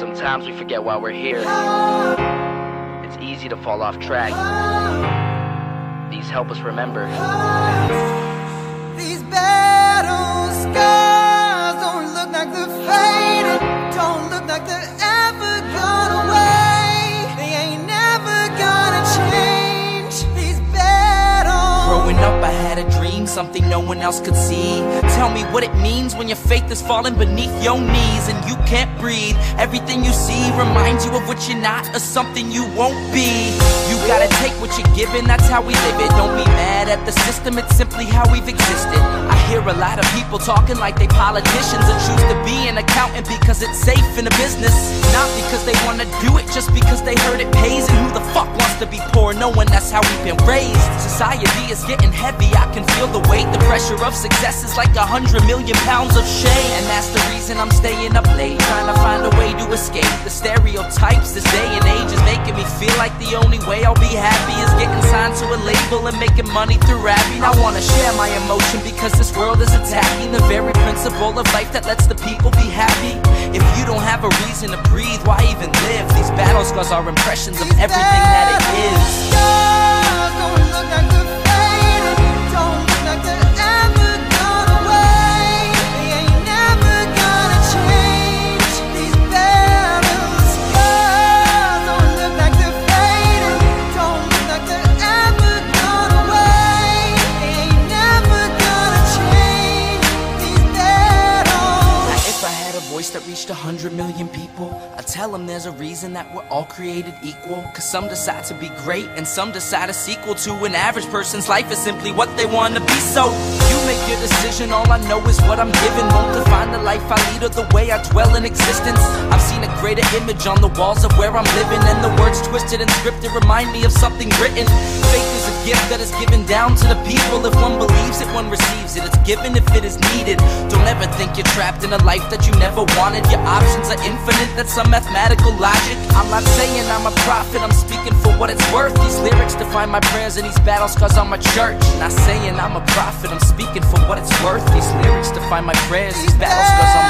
Sometimes we forget why we're here. It's easy to fall off track. These help us remember. These battle scars don't look like they're faded, don't look like they're ever gone something no one else could see. Tell me what it means when your faith is falling beneath your knees and you can't breathe. Everything you see reminds you of what you're not or something you won't be. You gotta take what you're given, that's how we live it. Don't be mad at the system, it's simply how we've existed. I hear a lot of people talking like they politicians and choose to be an accountant because it's safe in a business. Not because they wanna do it, just because they heard it pays. And who the fuck wants to be poor knowing that's how we've been raised? Society is getting heavy, I can feel the weight. The pressure of success is like a hundred million pounds of shame. And that's the reason I'm staying up late, trying to find a way to escape the stereotypes this day and age is making me feel like the only way I'll be happy is getting signed to a label and making money through rapping. I wanna share my emotion because this world is attacking the very principle of life that lets the people be happy. If you don't have a reason to breathe, why even live? These battle scars are impressions of everything that it is. A voice that reached a hundred million people, I'd tell them there's a reason that we're all created equal. Cause some decide to be great and some decide a sequel to an average person's life is simply what they want to be. So you make your decision, all I know is what I'm given. Won't define the life I lead or the way I dwell in existence. I've seen a greater image on the walls of where I'm living, and the words twisted and scripted remind me of something written. Faith gift that is given down to the people. If one believes it, one receives it. It's given if it is needed. Don't ever think you're trapped in a life that you never wanted. Your options are infinite, that's some mathematical logic. I'm not saying I'm a prophet, I'm speaking for what it's worth. These lyrics define my prayers and these battle scars on my church. Not saying I'm a prophet, I'm speaking for what it's worth. These lyrics define my prayers, these battle scars on my